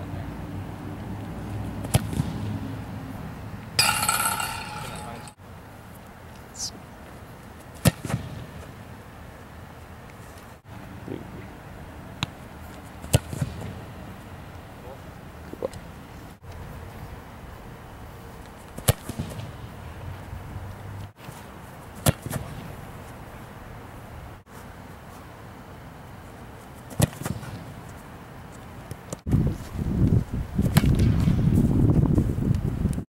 that in there.